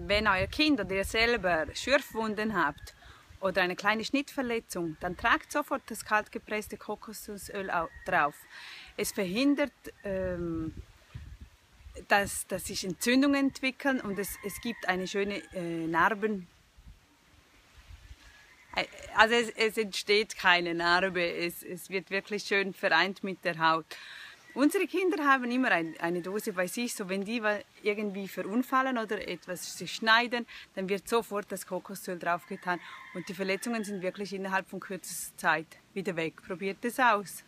Wenn euer Kind oder ihr selber Schürfwunden habt oder eine kleine Schnittverletzung, dann tragt sofort das kaltgepresste Kokosnussöl drauf. Es verhindert, ähm, dass, dass sich Entzündungen entwickeln und es, es gibt eine schöne äh, Narben. Äh, also es, es, entsteht keine Narbe, es, es wird wirklich schön vereint mit der Haut. Unsere Kinder haben immer ein, eine Dose bei sich, so wenn die irgendwie verunfallen oder etwas sich schneiden, dann wird sofort das Kokosöl draufgetan und die Verletzungen sind wirklich innerhalb von kürzester Zeit wieder weg. Probiert es aus.